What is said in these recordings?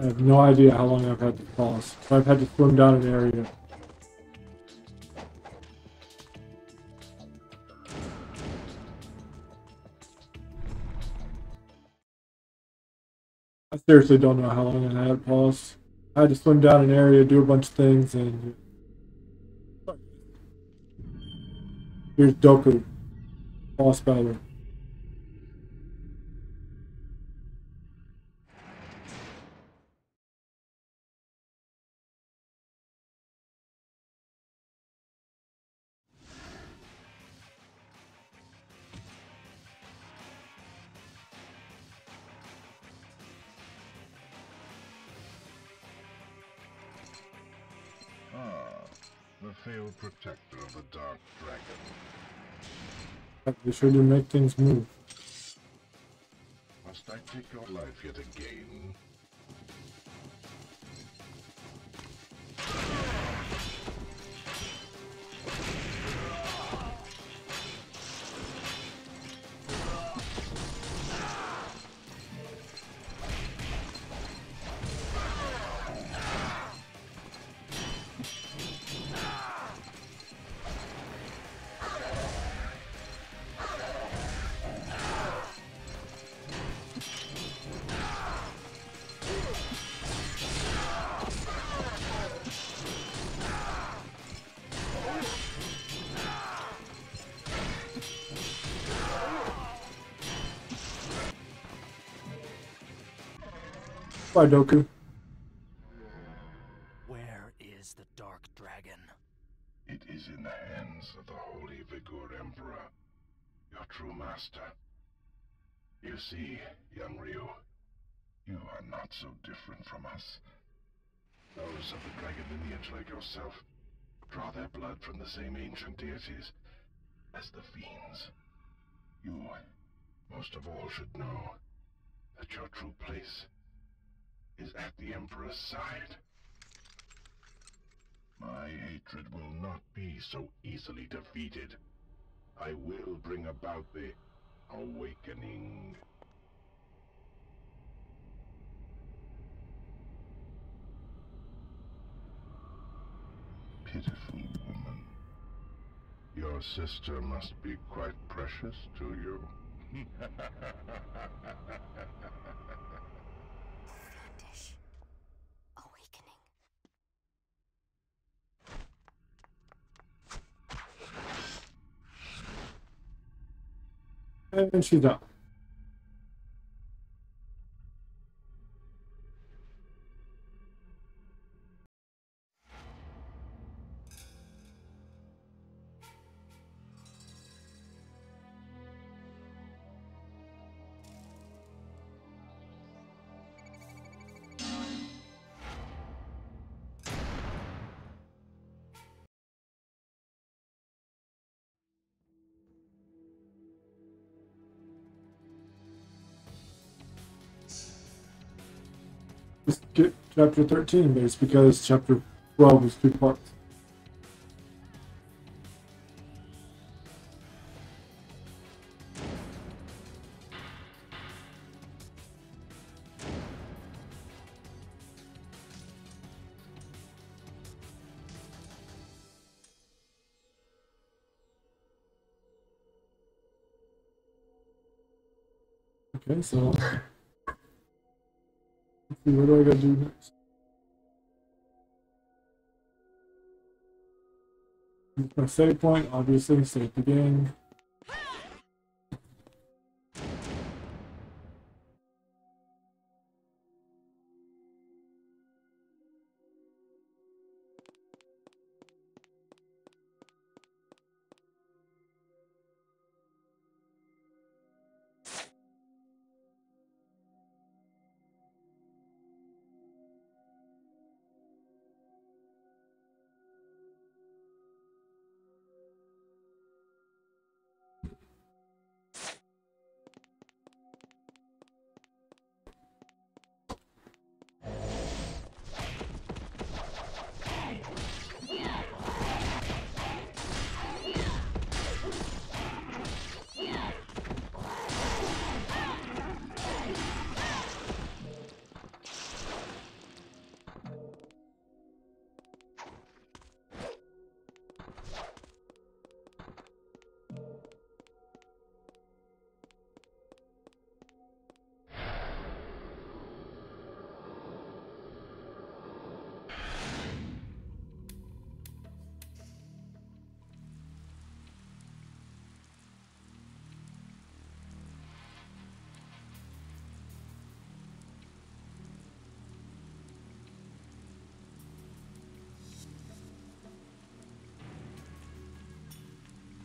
I have no idea how long I've had to pause. I've had to swim down an area. I seriously don't know how long I had to pause. I had to swim down an area, do a bunch of things, and here's Doku, boss battle. They sure do make things move. Bye, Doku. Hatred will not be so easily defeated. I will bring about the awakening. Pitiful woman. Your sister must be quite precious to you. C'est. Just get chapter 13, but it's because chapter 12 is two parts. Okay, so what do I gotta do next? My save point, obviously, save the game.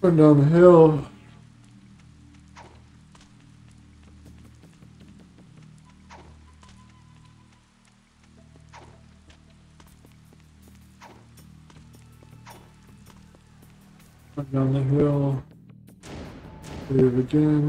Run down the hill. Run down the hill. Save again.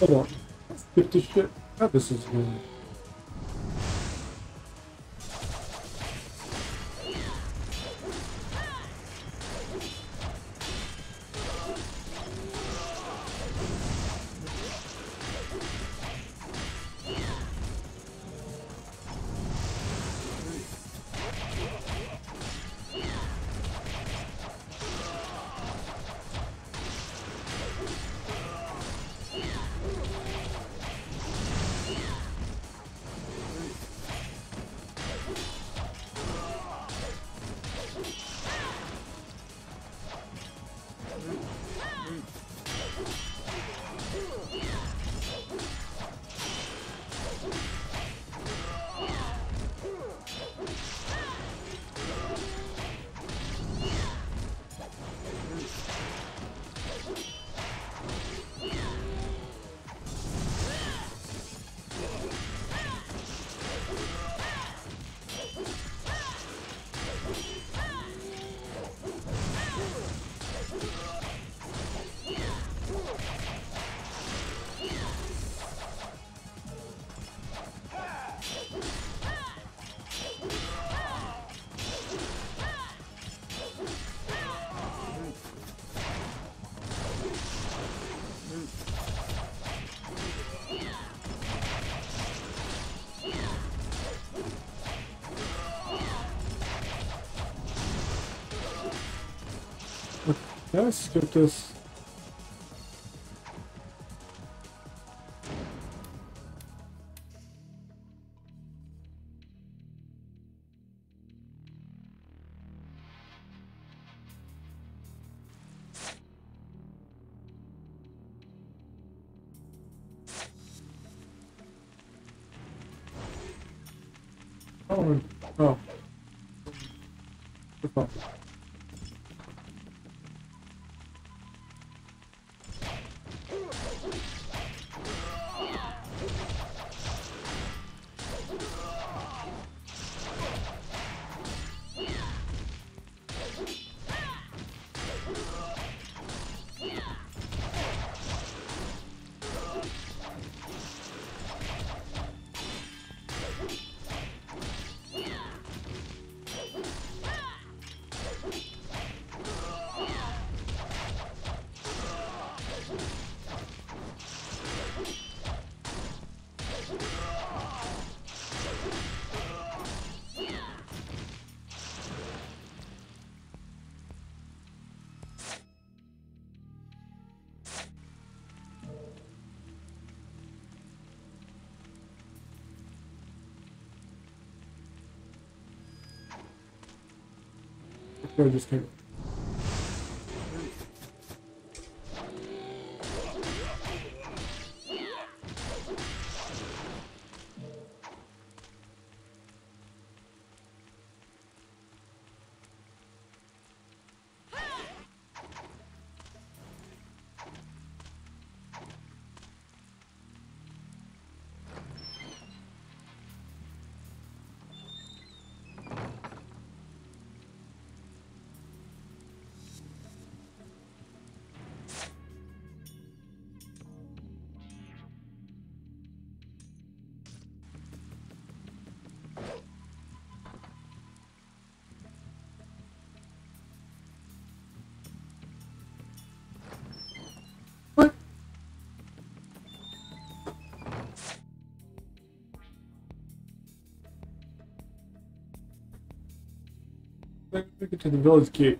Hold on. Let's skip this shit. Oh, this is I skip this? Oh, oh. I just came. Make it to the village gate.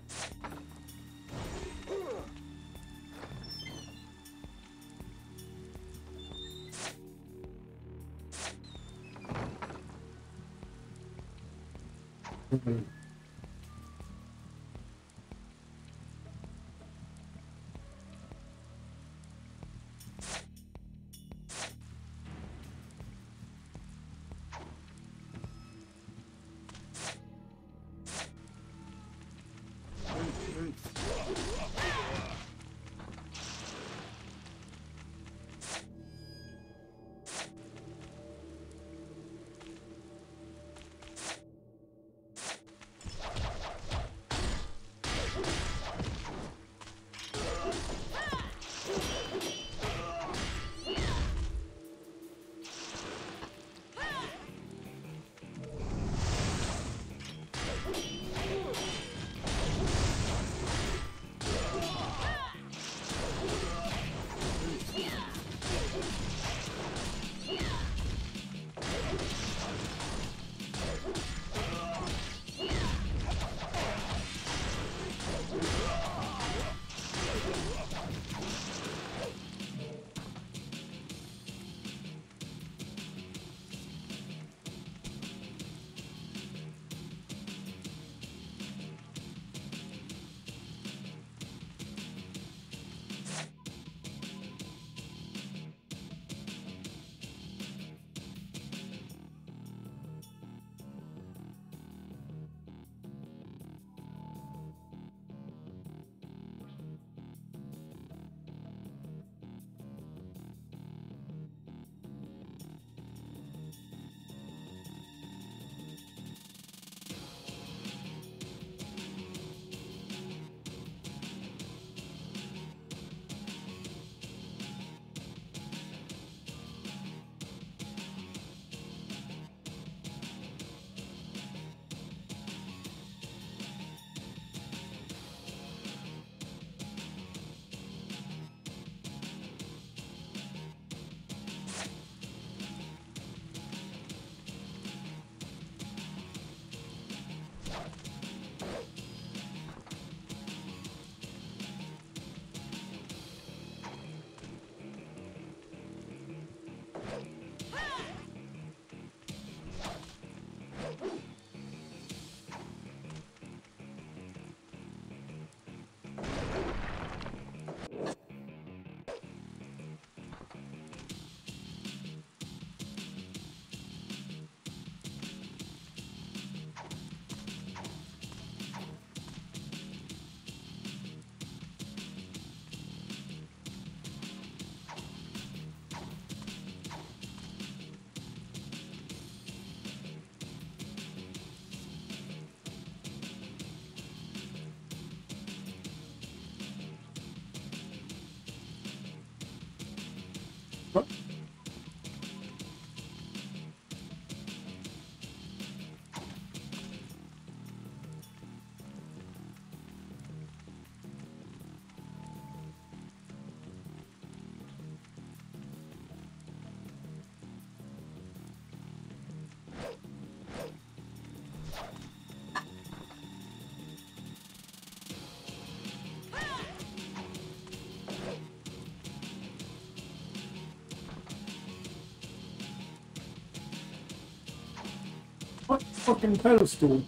Fucking pedestal.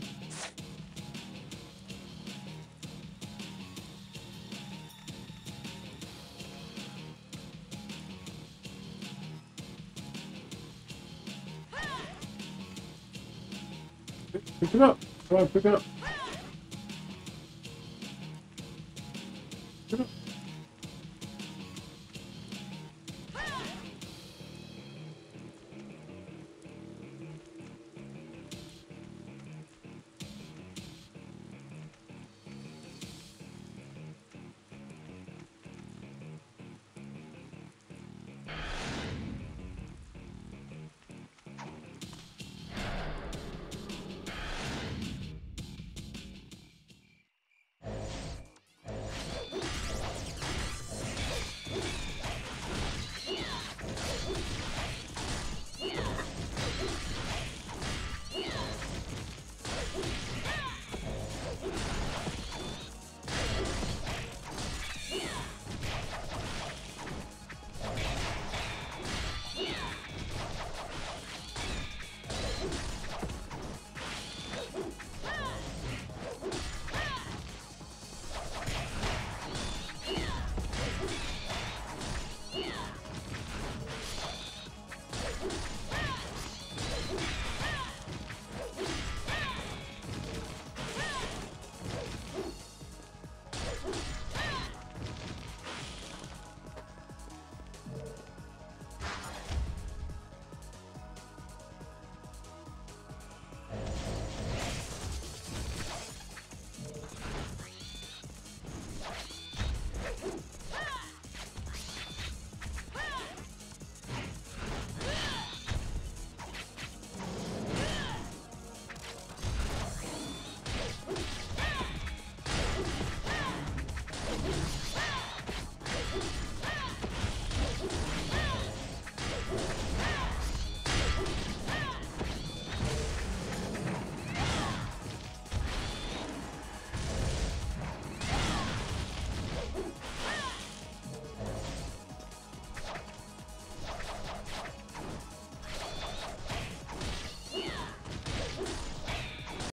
Pick it up. It up. Pick it up.